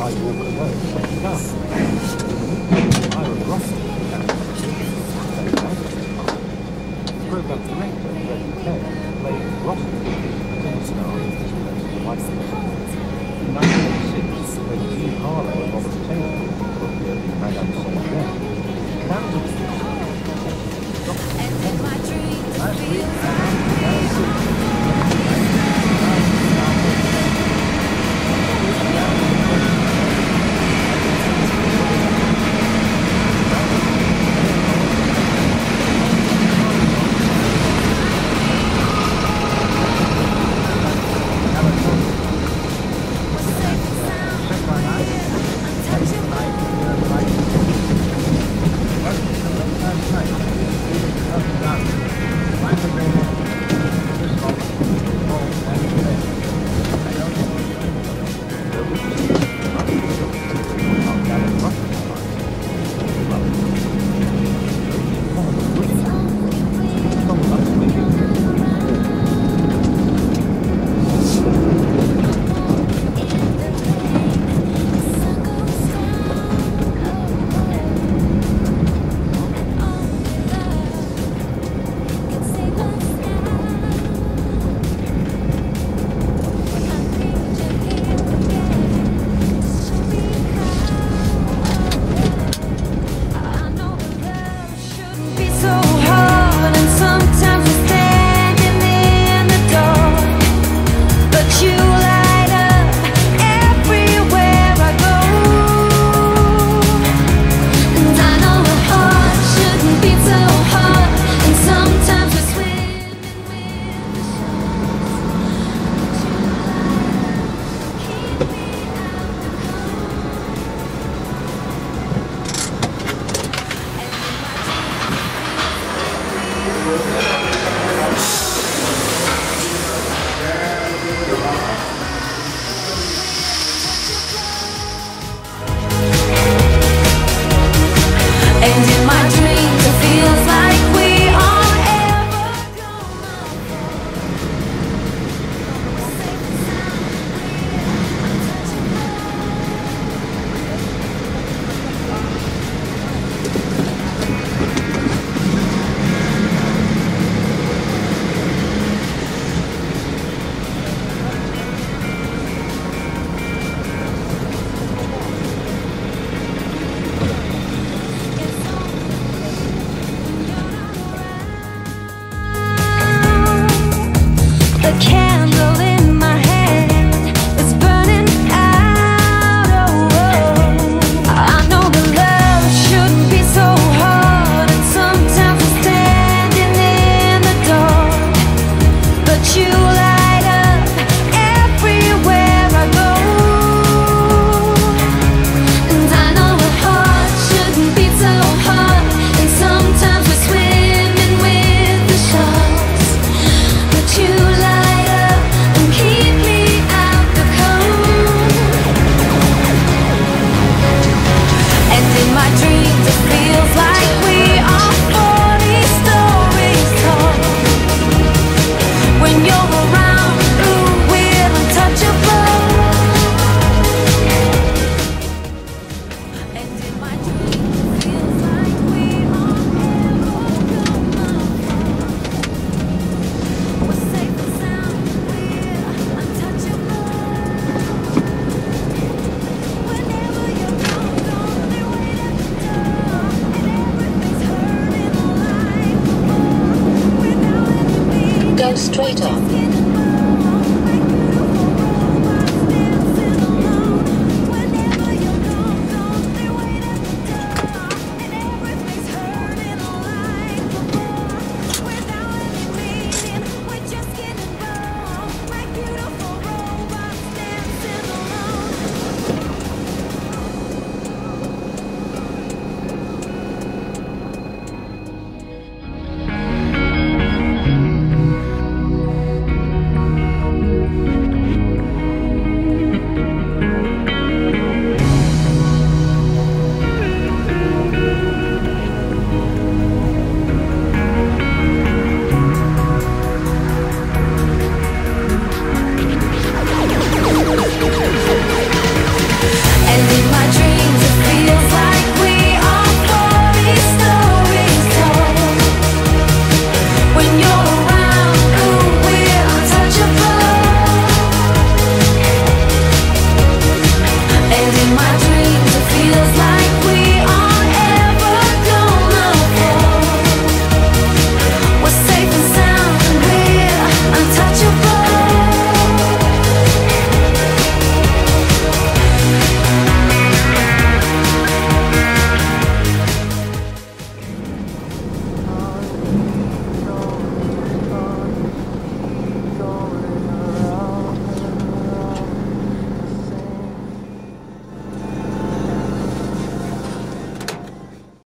I walk alone. No. I would up the ring, red lay rotten, corn star, white In 1986, when Jean Harlow and Robert Taylor were appearing in Madame Songbert, the Go straight up.